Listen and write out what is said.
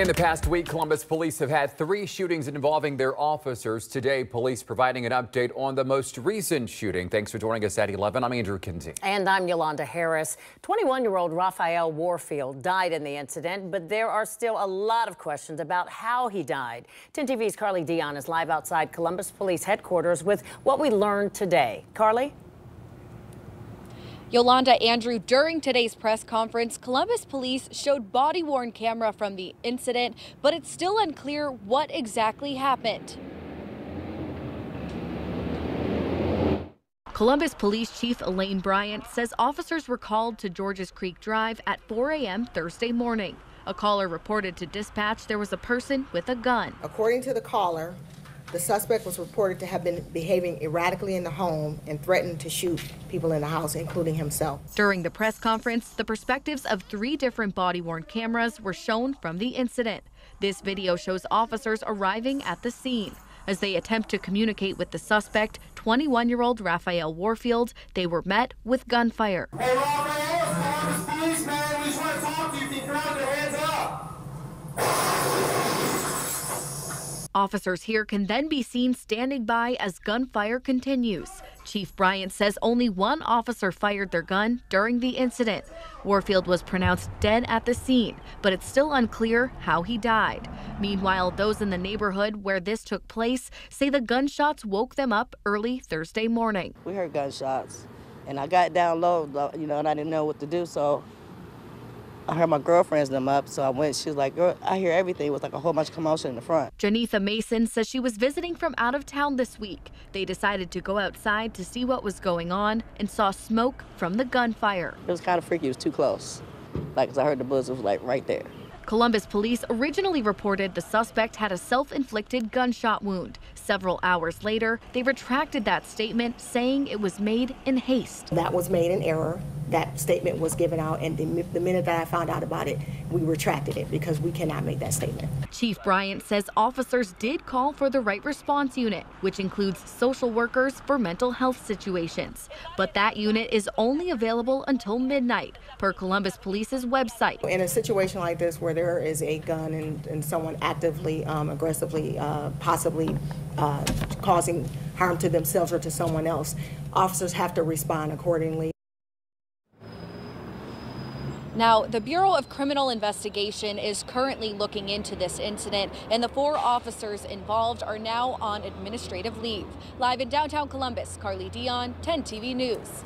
In the past week, Columbus police have had three shootings involving their officers. Today, police providing an update on the most recent shooting. Thanks for joining us at 11. I'm Andrew Kinsey. And I'm Yolanda Harris. 21-year-old Rafael Warfield died in the incident, but there are still a lot of questions about how he died. 10 TV's Carly Dion is live outside Columbus Police headquarters with what we learned today. Carly? Yolanda Andrew, during today's press conference, Columbus police showed body worn camera from the incident, but it's still unclear what exactly happened. Columbus Police Chief Elaine Bryant says officers were called to Georges Creek Drive at 4 a.m. Thursday morning. A caller reported to dispatch there was a person with a gun. According to the caller, the suspect was reported to have been behaving erratically in the home and threatened to shoot people in the house, including himself. During the press conference, the perspectives of three different body worn cameras were shown from the incident. This video shows officers arriving at the scene. As they attempt to communicate with the suspect, 21 year old Rafael Warfield, they were met with gunfire. Hey, Rafael, it's man. We just want to talk to you. If you can your hands up. Officers here can then be seen standing by as gunfire continues. Chief Bryant says only one officer fired their gun during the incident. Warfield was pronounced dead at the scene, but it's still unclear how he died. Meanwhile, those in the neighborhood where this took place say the gunshots woke them up early Thursday morning. We heard gunshots, and I got down low, you know, and I didn't know what to do, so I heard my girlfriends them up, so I went. She was like, "Girl, I hear everything." It was like a whole bunch of commotion in the front. Janitha Mason says she was visiting from out of town this week. They decided to go outside to see what was going on and saw smoke from the gunfire. It was kind of freaky. It was too close. Like, cause I heard the bullets was like right there. Columbus police originally reported the suspect had a self-inflicted gunshot wound. Several hours later, they retracted that statement, saying it was made in haste. That was made in error. That statement was given out, and the, the minute that I found out about it, we retracted it because we cannot make that statement. Chief Bryant says officers did call for the right response unit, which includes social workers for mental health situations. But that unit is only available until midnight, per Columbus Police's website. In a situation like this where there is a gun and, and someone actively, um, aggressively, uh, possibly uh, causing harm to themselves or to someone else, officers have to respond accordingly. Now, the Bureau of Criminal Investigation is currently looking into this incident, and the four officers involved are now on administrative leave. Live in downtown Columbus, Carly Dion, 10 TV News.